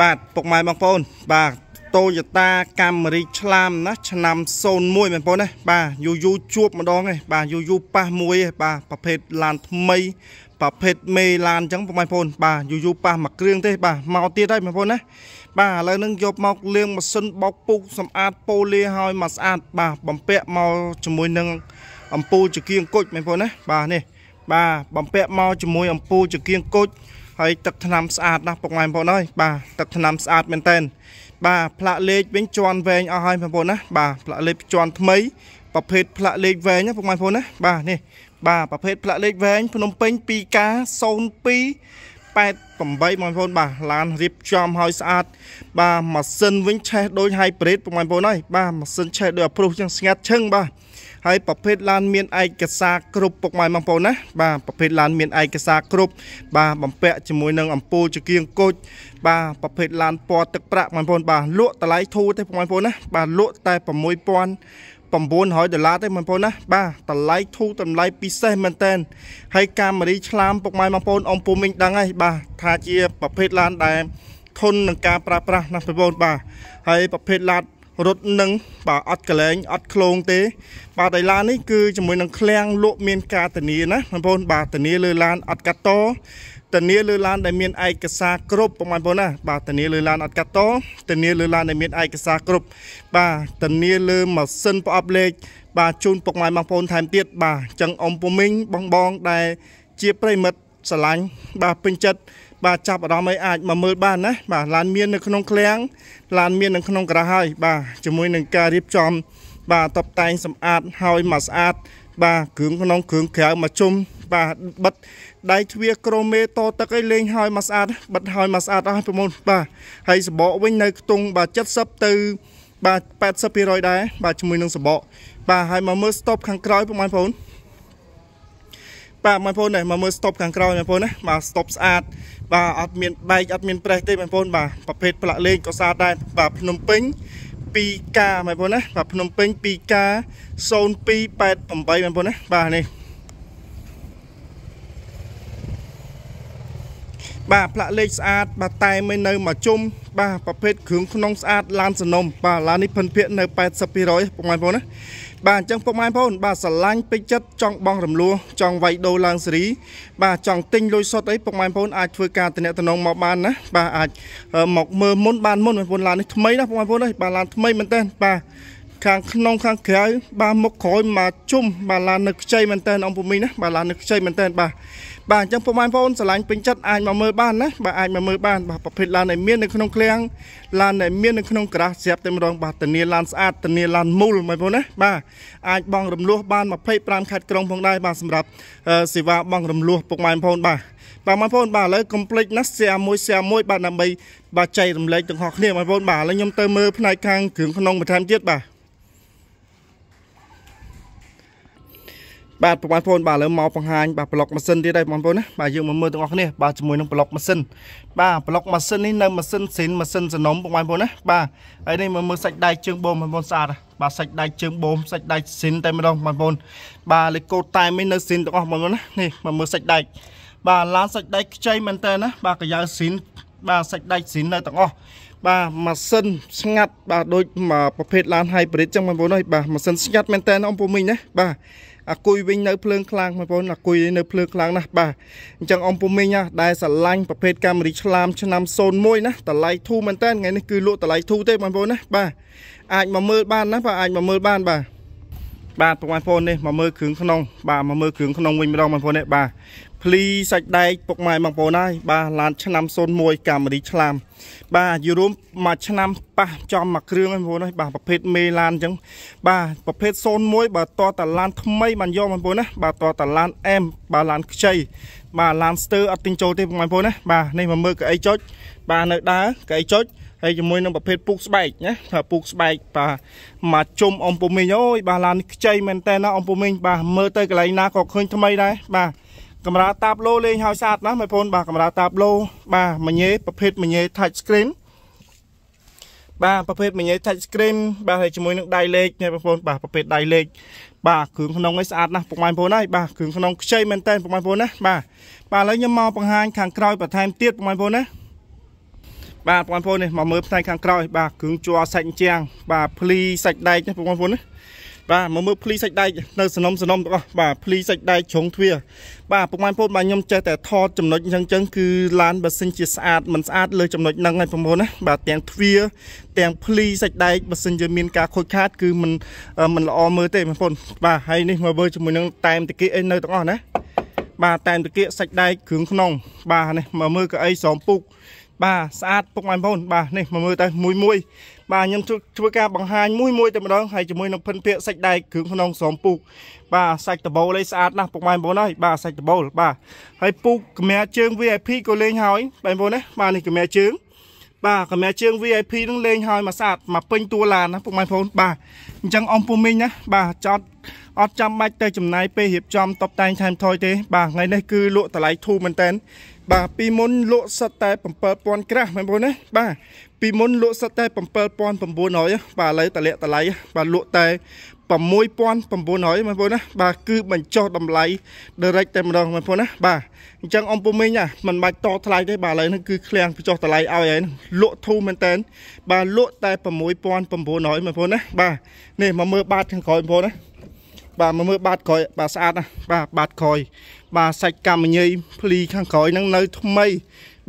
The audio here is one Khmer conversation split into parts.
បាទពុកម៉ែបងប្អូន បាទតូយតាកាមេរីឆ្លាមណាឆ្នាំ01បងប្អូនណាបាទយូយូជួបម្ដងឯងបាទយូយូប៉ះមួយឯងបាទប្រភេទឡានថ្មីប្រភេទមេឡានអញ្ចឹងបងប្អូនបាទយូយូប៉ះមួយគ្រឿងទេបាទមកទៀតហើយបងប្អូនណាបាទឥឡូវនឹងយកមកលាងម៉ាស៊ីនបោកពុកសម្អាតប៉ូលាឲ្យមកស្អាតបាទបំពាក់មកជាមួយនឹងអំពូលចង្គៀងគុជបងប្អូនណាបាទនេះបាទបំពាក់មកជាមួយអំពូលចង្គៀងគុជ ហើយទឹកថ្នាំស្អាតណាស់ពុកម៉ែបងប្អូនអើយបាទទឹកថ្នាំស្អាតមែនតើបាទផ្លាកលេខវិញជន់វែងអស់ហើយបងប្អូនណាបាទផ្លាកលេខជន់ថ្មីប្រភេទផ្លាកលេខវែងណាពុកម៉ែបងប្អូនណាបាទនេះបាទប្រភេទផ្លាកលេខវែងភ្នំពេញ 2K 02 88បងប្អូនបាទឡានរៀបចំឲ្យស្អាតបាទម៉ាស៊ីនវិញឆេះដូច hybrid បងប្អូនអើយបាទម៉ាស៊ីនឆេះដូច approve ចឹងស្ងាត់ឈឹងបាទហើយប្រភេទឡានមានឯកសារគ្រប់ពុកម៉ែបងប្អូនណាបាទប្រភេទឡានមានឯកសារគ្រប់បាទបំពាក់ជាមួយនឹងអំពូលចង្គៀងគុជបាទប្រភេទឡានពណ៌ទឹកប្រាក់បងប្អូនបាទលក់តម្លៃធូរទេបងប្អូនណាបាទលក់តែ6000 900ដុល្លារទេបងប្អូនណាបាទតម្លៃធូរតម្លៃពិសេសមែនតើហើយកាមេរីឆ្លាមពុកម៉ែបងប្អូនអ៊ំពូមីងដឹងហើយបាទថាជាប្រភេទឡានដែលធន់នឹងការប្រើប្រាស់ណាបងប្អូនបាទហើយប្រភេទឡានរត់នឹងបាទអត់កលែងអត់ក្លងទេ បាទដៃឡាននេះគឺជាមួយនឹងឃ្លាំងលក់មានការធានាណាបងប្អូនបាទធានាលើឡានអត់កាត់ត ធានាលើឡានដែលមានឯកសារគ្រប់បងប្អូនណាបាទធានាលើឡានអត់កាត់តធានាលើឡានដែលមានឯកសារគ្រប់បាទធានាលើម៉ាស៊ីនប្រអប់លេខបាទជូនពុកម៉ែបងប្អូនថែមទៀតបាទអញ្ចឹងអ៊ំពូមីងបងបងដែលជាប្រិមិត្តស្រឡាញ់បាទពេញចិត្តបាទចាប់អារម្មណ៍អីអាចមកមើលបានណាបាទឡានមាននៅក្នុងឃ្លាំងឡានមាននៅក្នុងក្រាស់ហើយបាទជាមួយនឹងការរៀបចំ បាទតបតែងសម្អាតហើយមកស្អាត បាទគ្រឿងក្នុងគ្រឿងក្រៅមកជុំបាទបិទដៃទ្វាក្រមេតទឹកឲ្យលេងហើយមកស្អាតបិទហើយមកស្អាតអស់ប្រមុនបាទហើយសបកវិញនៅខ្ទង់បាទ70ទៅបាទ80%ដែរបាទជាមួយនឹងសបកបាទហើយមកមើល stop ខាងក្រោយបងប្អូនបាទបងប្អូននេះមកមើល stop ខាងក្រោយបងប្អូនណាបាទ stop ស្អាតបាទអត់មានបែកអត់មានប្រេះទេបងប្អូនបាទប្រភេទផ្លាកលេងក៏ស្អាតដែរបាទភ្នំពេញ 2K បងប្អូនណាបាទភ្នំពេញ 2K 0288បងប្អូនណាបាទនេះ បាទផ្លាកលេខស្អាតបាទតែមិននៅមកជុំបាទប្រភេទគ្រឿងក្នុងស្អាតឡានសនំបាទឡាននេះភិនភាកនៅ80%ពុកម៉ែបងប្អូនណាបាទអញ្ចឹងពុកម៉ែបងប្អូនបាទស្រឡាញ់ពេញចិត្តចង់បងរំលោះចង់វាយដូរឡើងសេរីបាទចង់ទិញលុយសុទ្ធអីពុកម៉ែបងប្អូនអាចធ្វើការតំណតំណងមកបានណាបាទអាចមកមើលមុនបានមុនបងប្អូនឡាននេះថ្មីណាពុកម៉ែបងប្អូនអើយបាទឡានថ្មីមែនតើបាទ ខាងក្នុងខាងក្រៅបាទមុខក្រោយមកជុំបាទឡាននៅខ្ចីមែនតើអង្គពុំមីណាបាទឡាននៅខ្ចីមែនតើបាទបាទអញ្ចឹងពុកម៉ែបងប្អូនស្រឡាញ់ពេញចិត្តអាចមកមើលបានណាបាទអាចមកមើលបានបាទប្រភេទឡានដែលមាននៅក្នុងឃ្លាំងឡានដែលមាននៅក្នុងក្រាស់ស្រាប់តែម្ដងបាទធានាឡានស្អាតធានាឡានមូលបងប្អូនណាបាទអាចបងរំលោះបាន25ខេត្តក្រុងផងដែរបាទសម្រាប់សេវាបងរំលោះពុកម៉ែបងប្អូនបាទបាទបងប្អូនបាទឥឡូវកុំភ្លេចណា share មួយ share មួយបាទដើម្បីបាទចែករំលែកទាំងអស់គ្នាបងប្អូនបាទឥឡូវខ្ញុំទៅមើលផ្នែកខាងគ្រឿងក្នុងបន្ថែមទៀតបាទ បាទបងប្អូនបាទឥឡូវមកបង្ហាញបាទប្លុកម៉ាស៊ីនទៀតហើយបងប្អូនណាបាទយើងមកមើលទាំងអស់គ្នាបាទជាមួយនឹងប្លុកម៉ាស៊ីនបាទប្លុកម៉ាស៊ីននេះនៅម៉ាស៊ីនស៊ីនម៉ាស៊ីនសនំបងប្អូនណាបាទហើយនេះមកមើលសាច់ដៃជើងបូមបងប្អូនស្អាតបាទសាច់ដៃជើងបូមសាច់ដៃស៊ីនតែម្ដងបងប្អូនបាទលេខកូដតែមិននៅស៊ីនទាំងអស់បងប្អូនណានេះមកមើលសាច់ដៃបាទឡានសាច់ដៃខ្ចីមែនតើណាបាទកាយ៉ៅស៊ីនបាទសាច់ដៃស៊ីននៅទាំងអស់បាទម៉ាស៊ីនស្ងាត់បាទដូចប្រភេទឡាន hybrid ចឹងបងប្អូនអើយបាទម៉ាស៊ីនស្ងាត់មែនតើអ៊ំពូមីងណាបាទ អាគុយវិញនៅភ្លើងខ្លាំងបងប្អូនអាគុយនៅភ្លើងខ្លាំងណាស់បាទអញ្ចឹងអ៊ំពុំមីងណាដែលស្រឡាញ់ប្រភេទកាមេរីឆ្លាមឆ្នាំ01ណាតម្លៃធូរមែនតើថ្ងៃនេះគឺលក់តម្លៃធូរទេបងប្អូនណាបាទអាចមកមើលបានណាបាទអាចមកមើលបានបាទបាទបងប្អូននេះមកមើលគ្រឿងក្នុងបាទមកមើលគ្រឿងក្នុងវិញម្ដងបងប្អូននេះបាទ ភ្លីសាច់ដែកពុកម៉ែបងប្អូនហើយបាទឡានឆ្នាំ01កាមេរីឆ្លាមបាទយូរួមមួយឆ្នាំប៉ះចំមួយគ្រឿងហ្នឹងបងប្អូនហើយបាទប្រភេទមេឡានអញ្ចឹងបាទប្រភេទ01បាទតតឡានថ្មីបានយកបងប្អូនណាបាទតតឡានអែមបាទឡានខ្ចីបាទឡានស្ទើអត់ទិញចូលទេបងប្អូនណាបាទនេះមកមើលកៅអីចុចបាទនៅដើរកៅអីចុចហើយជាមួយនឹងប្រភេទពូកស្បែកណាថាពូកស្បែកបាទមកជុំអ៊ំពូមីងអូយបាទឡានខ្ចីមែនតើណាអ៊ំពូមីងបាទមើលទៅកន្លែងណាក៏ឃើញថ្មីដែរបាទ កាមេរ៉ាតាបឡូលេងឲ្យស្អាតណាស់បងប្អូនបាទកាមេរ៉ាតាបឡូបាទមញ៉េប្រភេទមញ៉េ touch screen បាទប្រភេទមញ៉េ touch screen បាទហើយជាមួយនឹងដៃលេខនេះបងប្អូនបាទប្រភេទដៃលេខបាទគ្រឿងក្នុងនេះស្អាតណាស់ពុកម៉ែបងប្អូនហើយបាទគ្រឿងក្នុងខ្ចីមែនតើពុកម៉ែបងប្អូនណាបាទបាទឥឡូវខ្ញុំមកបង្ហាញខាងក្រោយបន្ថែមទៀតពុកម៉ែបងប្អូនណាបាទបងប្អូននេះមកមើលផ្នែកខាងក្រោយបាទគ្រឿងជ័រសាច់ជាងបាទភ្លីសាច់ដែកណាបងប្អូនណា បាទមកមើលភ្លីសាច់ដែកនៅសនំសនំទាំងអស់បាទភ្លីសាច់ដែកជ្រុងទ្វាបាទពុកម៉ែបងប្អូនបាទខ្ញុំចេះតែថតចំណុចអញ្ចឹងអញ្ចឹងគឺឡានបើសិនជាស្អាតមិនស្អាតលើចំណុចហ្នឹងហើយបងប្អូនណាបាទទាំងទ្វាទាំងភ្លីសាច់ដែកបើសិនជាមានការខូចខាត គឺមិនមិនល្អមើលទេបងប្អូនបាទហើយនេះមកមើលជាមួយនឹងតែមតាគីអីនៅទាំងអស់ណាបាទតែមតាគីសាច់ដែកគ្រឿងក្នុង បាទនេះមកមើលកៅអីស្រោមពុក បាទស្អាតពុកម៉ែបងប្អូនបាទនេះមកមើលទៅមួយមួយបាទខ្ញុំធ្វើការបង្ហាញមួយមួយតែម្ដងហើយជាមួយនឹងភិនភាកសាច់ដែកគ្រឿងក្នុងស្រោមពុកបាទសាច់ដបូលឯស្អាតណាស់ពុកម៉ែបងប្អូនហើយបាទសាច់ដបូលបាទហើយពុកកម្រាជើង VIP ក៏លេងហើយបងប្អូនណាបាទនេះកម្រាជើងបាទកម្រាជើង VIP នឹងលេងហើយមកស្អាតមកពេញតួឡានណាពុកម៉ែបងប្អូនបាទអញ្ចឹងអ៊ំពូមីងណាបាទចត់អត់ចាំបាច់ទៅចំណាយពេលរៀបចំតបតែងថែមថយទេ បាទថ្ងៃនេះគឺលក់តម្លៃធូរមែនតើ បាទពីមុនលក់សិតតែ7000ក្រាស់មែនបងណាបាទពីមុនលក់សិតតែ7900បាទឥឡូវតម្លាក់តម្លៃបាទលក់តែ6900មែនបងណាបាទគឺបញ្ចុះតម្លៃ direct តែម្ដងមែនបងណាបាទអញ្ចឹងអ៊ំពុំមីងណាមិនបាច់តថ្លៃទេបាទឥឡូវនេះគឺឃ្លាំងបញ្ចុះតម្លៃឲ្យហើយលក់ធូរមែនតើបាទលក់តែ6900មែនបងណាបាទនេះមកមើលបាតខាងក្រោយបងណាបាទមកមើលបាតក្រោយបាទស្អាតណាបាទបាតក្រោយ បាទសាច់កម្មញីភ្លីខាងក្រោយហ្នឹងនៅថ្មី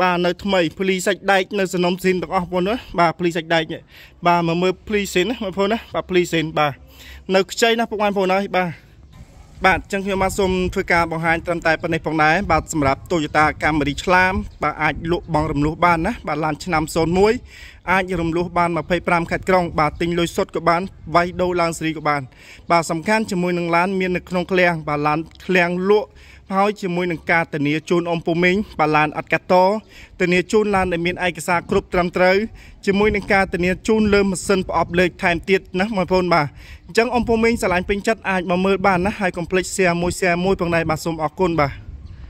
បាទនៅថ្មីភ្លីសាច់ដែកនៅសំណុំស៊ីនទាំងអស់បងណាបាទភ្លីសាច់ដែកបាទមកមើលភ្លីស៊ីនណាបងប្អូនណាបាទភ្លីស៊ីនបាទនៅខ្ចីណាពុកម៉ែបងប្អូនហើយបាទបាទអញ្ចឹងខ្ញុំបាទសូមធ្វើការបង្ហាញត្រឹមតែប៉ុណ្ណេះផងដែរបាទសម្រាប់ Toyota Camry ឆ្លាមបាទអាចលក់បងរំលោះបានណាបាទឡានឆ្នាំ01អាចរំលោះបាន25ខេត្តក្រុង បាទទិញលុយសុទ្ធក៏បានវាយដូរឡើងសេរីក៏បាន បាទសំខាន់ជាមួយនឹងឡានមាននៅក្នុងឃ្លាំងបាទឡានឃ្លាំងលក់ ហើយជាមួយនឹងការធានាជូនអ៊ំពូមីងបាឡានអត់កាតធានាជូនឡានដែលមានឯកសារគ្រប់ត្រឹមត្រូវជាមួយនឹងការធានាជូនលើម៉ាស៊ីនប្រអប់លេខថែមទៀតណាបងប្អូនបាទអញ្ចឹងអ៊ំពូមីងឆ្លាញ់ពេញចិត្តអាចមកមើលបានណាហើយកុំភ្លេច share មួយ share មួយផងដែរបាទសូមអរគុណបាទ